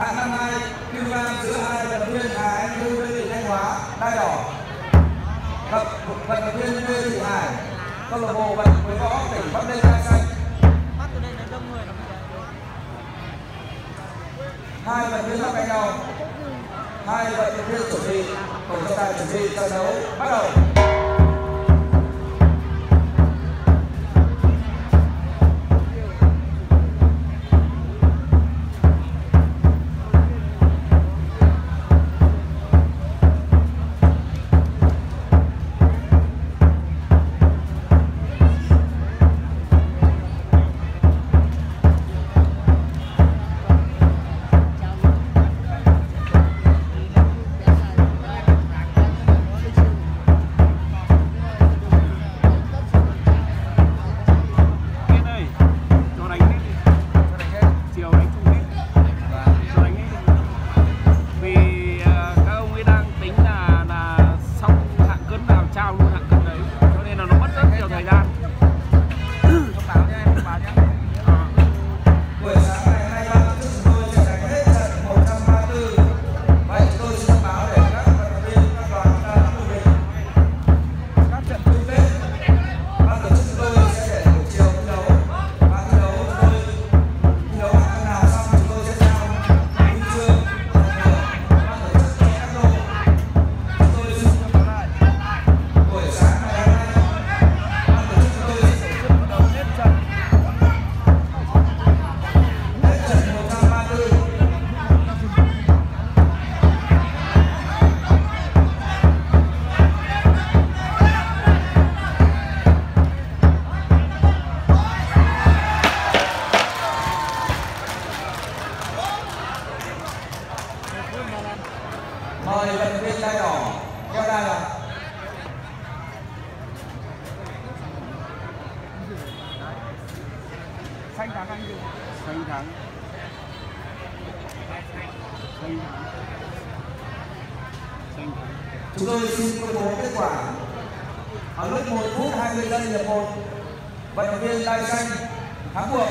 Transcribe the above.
hạng năm nay cư nam giữa hai vận viên hà anh thư đơn vị thanh hóa, đai đỏ. Gặp vận động viên lê thị hải, câu lạc bộ vận quế võ, tỉnh bắc ninh đai xanh. Hai vận viên lắc nhau hai vận động viên chuẩn bị, tổ trọng tài chuẩn bị trận đấu bắt đầu. Mời vận viên đai đỏ đeo đai vào Xanh thắng anh? Xanh thắng. Xanh thắng. Chúng tôi xin công bố kết quả ở lúc 1 phút 20 giây hiệp 1 vận động viên đai xanh thắng cuộc